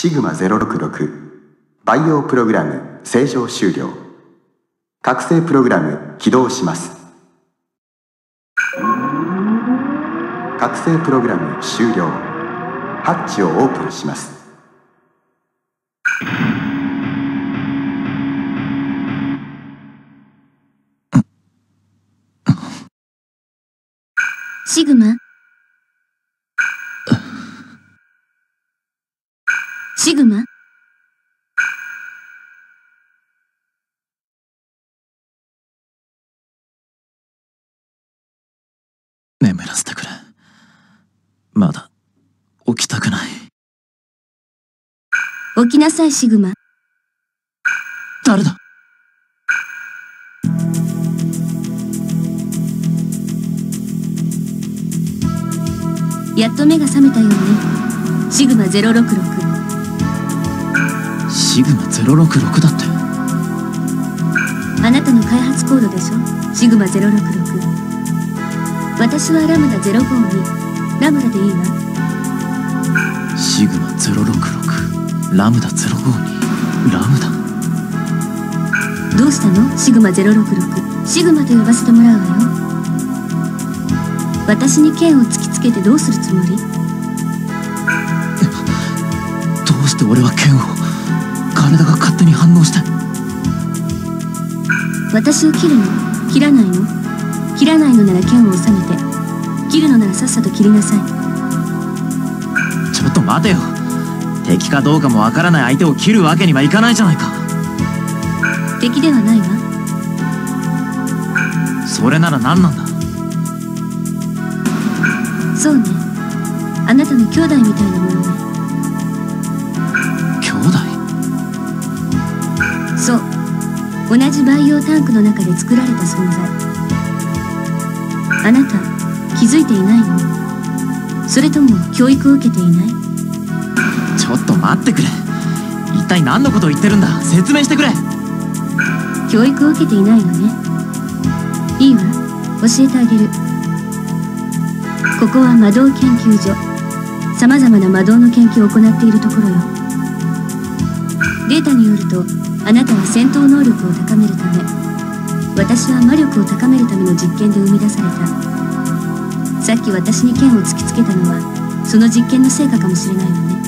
シグマ066バイオプログラム正常終了。覚醒プログラム起動します。覚醒プログラム終了。ハッチをオープンします。シグマシグマ？眠らせてくれ。まだ起きたくない。起きなさいシグマ。誰だ？やっと目が覚めたようねシグマ066シグマ066だって。あなたの開発コードでしょ？シグマ066私はラムダ052ラムダでいいわシグマ066ラムダ052ラムダ。どうしたの？シグマ066シグマと呼ばせてもらうわよ。私に剣を突きつけてどうするつもり？どうして俺は剣を？金田が勝手に反応して私を切るの？切らないの？切らないのなら剣を収めて。切るのならさっさと切りなさい。ちょっと待てよ。敵かどうかもわからない相手を切るわけにはいかないじゃないか。敵ではないわ。それなら何なんだ？そうね。あなたの兄弟みたいなものねそう。同じ培養タンクの中で作られた存在。あなた気づいていないの？それとも教育を受けていない？ちょっと待ってくれ。一体何のことを言ってるんだ？説明してくれ。教育を受けていないのね。いいわ。教えてあげる。ここは魔導研究所。さまざまな魔導の研究を行っているところよ。データによるとあなたは戦闘能力を高めるため私は魔力を高めるための実験で生み出された。さっき私に剣を突きつけたのはその実験の成果かもしれないわね。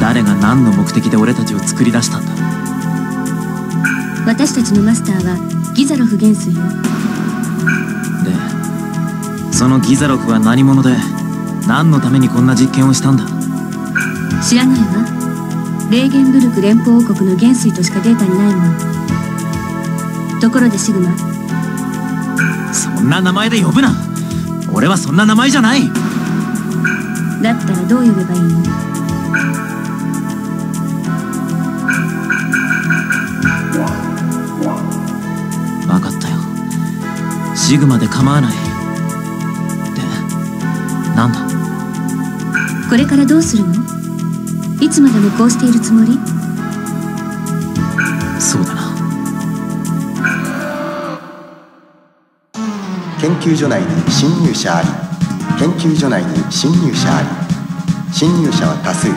誰が何の目的で俺たちを作り出したんだ？私たちのマスターはギザロフ元帥よ。でそのギザロフは何者で何のためにこんな実験をしたんだ？知らないわレーゲンブルク連邦王国の元帥としかデータにないもの。ところでシグマ。そんな名前で呼ぶな。俺はそんな名前じゃない。だったらどう呼べばいいの？分かったよ。シグマで構わない。でなんだ？これからどうするの？いつまでもこうしているつもり？そうだな。研究所内に侵入者あり。研究所内に侵入者あり。侵入者は多数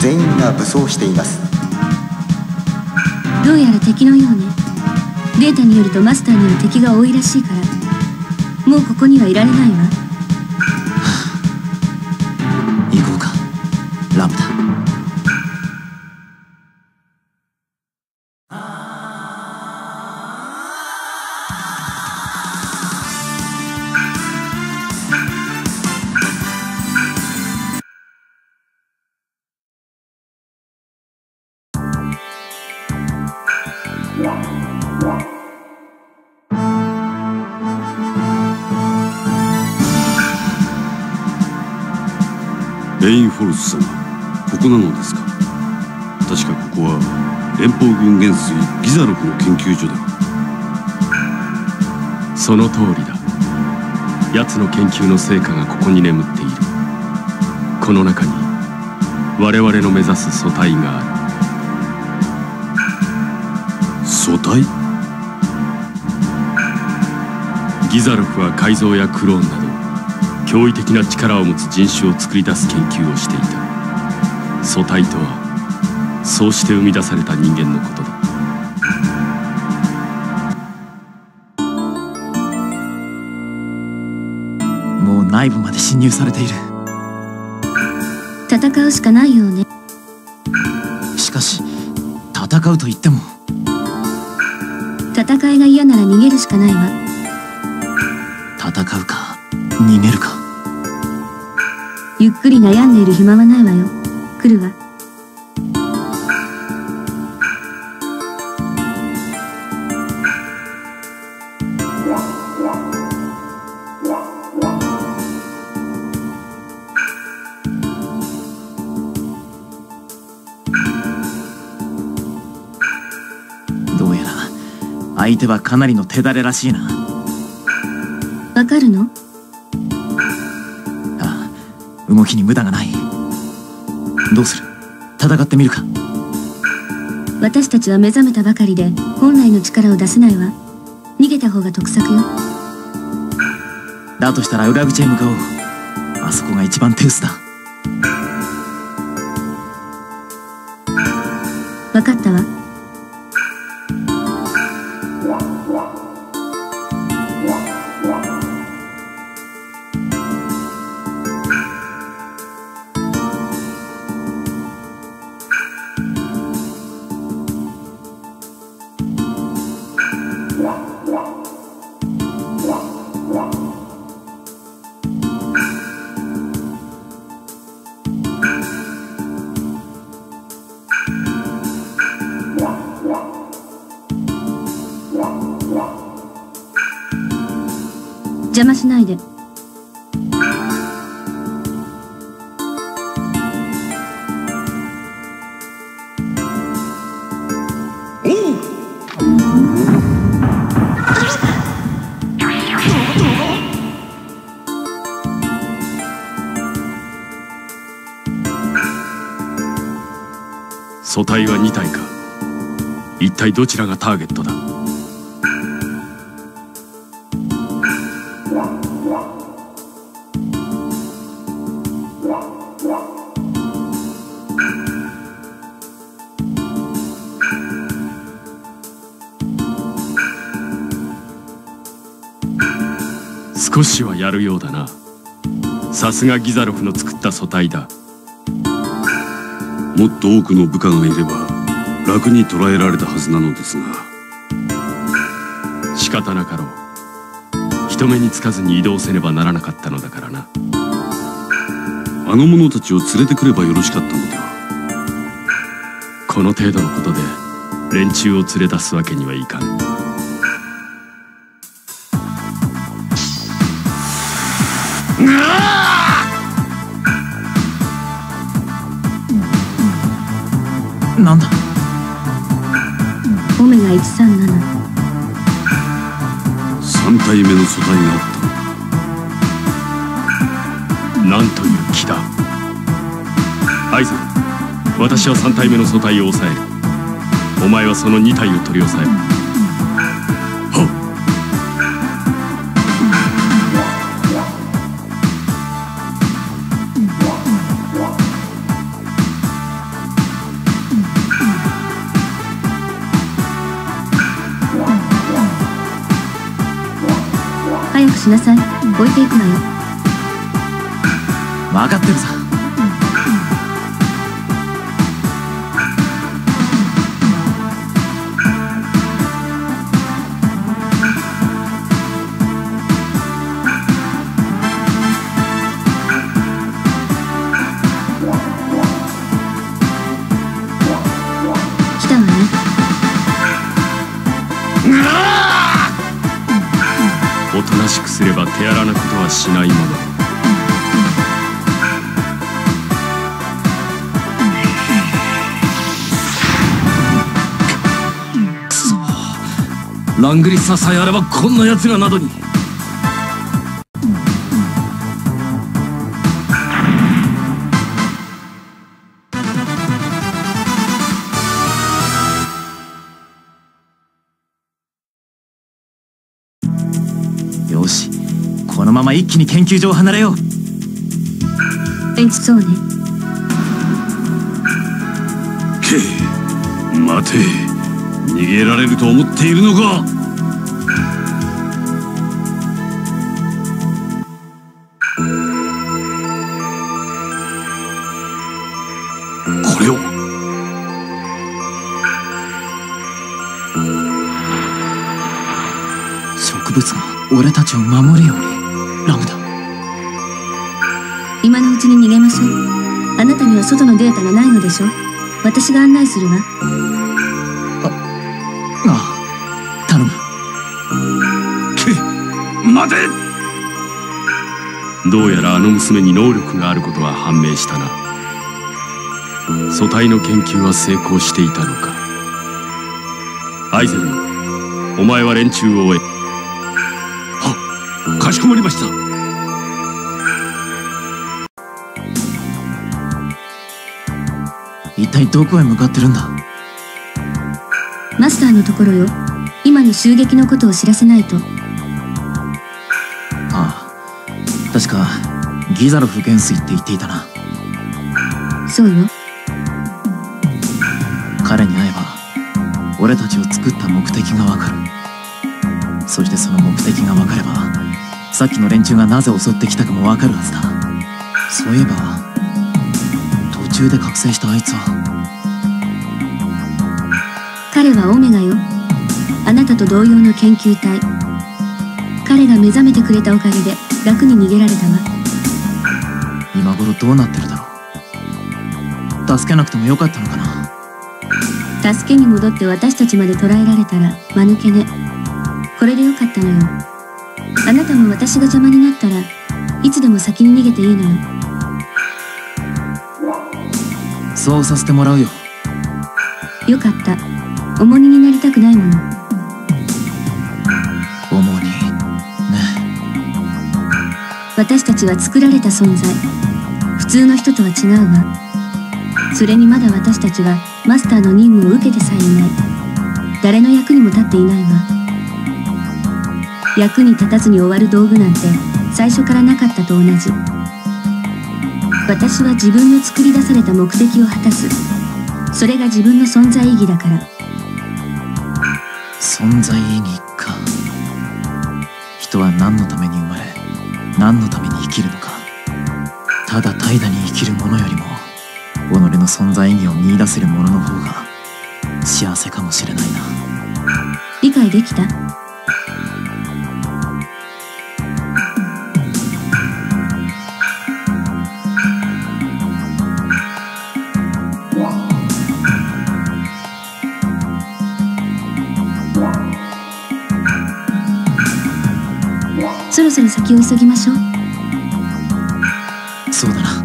全員が武装しています。どうやら敵のようね。データによるとマスターには敵が多いらしいから。もうここにはいられないわ様。ここなのですか？確かここは連邦軍元帥ギザロフの研究所ではその通りだ。奴の研究の成果がここに眠っている。この中に我々の目指す素体がある。素体？ギザロフは改造やクローンなど驚異的な力を持つ人種を作り出す研究をしていた。組対とはそうして生み出された人間のことだ。もう内部まで侵入されている。戦うしかないようね。しかし戦うと言っても。戦いが嫌なら逃げるしかないわ。戦うか逃げるかゆっくり悩んでいる暇はないわよ。来るわ。どうやら相手はかなりの手だれらしいな。わかるの？動きに無駄がない。どうする？戦ってみるか？私たちは目覚めたばかりで本来の力を出せないわ。逃げた方が得策よ。だとしたら裏口へ向かおう。あそこが一番手薄だ。わかったわ邪魔しないで組対は2体か一体どちらがターゲットだ少しはやるようだな。さすがギザロフの作った組対だ。もっと多くの部下がいれば楽に捕らえられたはずなのですが。仕方なかろう。人目につかずに移動せねばならなかったのだからな。あの者たちを連れてくればよろしかったのではこの程度のことで連中を連れ出すわけにはいかんなんだ？オメガ137 3体目の組対があった。なんという気だ。アイザン私は3体目の組対を抑える。お前はその2体を取り押さえるしなさい。置いていくわよ。分かってるさ。くすれば手荒なことはしないもの。ラングリッサさえあればこんな奴らなどに。一気に研究所を離れよう。えそうね。け待て。逃げられると思っているのか。これを。植物が俺たちを守るようにラムダ今のうちに逃げましょう。あなたには外のデータがないのでしょ私が案内するわ。ああ頼む。け待て。どうやらあの娘に能力があることは判明したな。組対の研究は成功していたのか。アイゼルお前は連中を終え。はかしこまりました。一体どこへ向かってるんだ？マスターのところよ。今の襲撃のことを知らせないと。ああ。確かギザロフ元帥って言っていたな。そうよ。彼に会えば俺たちを作った目的がわかる。そしてその目的がわかればさっきの連中がなぜ襲ってきたかもわかるはずだ。そういえば途中で覚醒したあいつは。彼はオメガよ。あなたと同様の研究隊。彼が目覚めてくれたおかげで楽に逃げられたわ。今頃どうなってるだろう。助けなくてもよかったのかな。助けに戻って私たちまで捕らえられたら間抜けね。これでよかったのよあなたも私が邪魔になったらいつでも先に逃げていいのよ。そうさせてもらうよ。よかった。重荷になりたくないもの。主にね。私たちは作られた存在。普通の人とは違うわ。それにまだ私たちはマスターの任務を受けてさえいない。誰の役にも立っていないわ役に立たずに終わる道具なんて最初からなかったと同じ。私は自分の作り出された目的を果たす。それが自分の存在意義だから。存在意義か。人は何のために生まれ何のために生きるのか。ただ怠惰に生きる者よりも己の存在意義を見出せる者の方が幸せかもしれないな。理解できた？先を急ぎましょう。そうだな。